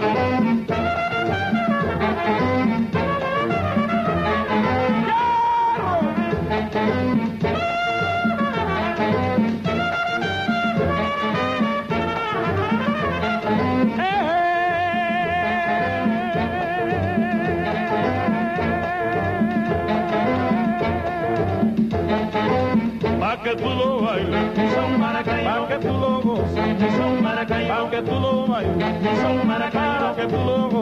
Thank you. Paquetulo baile, São Maracaibo, Paquetulo gozo, São Maracaibo, Paquetulo baile, São Maracaibo, Paquetulo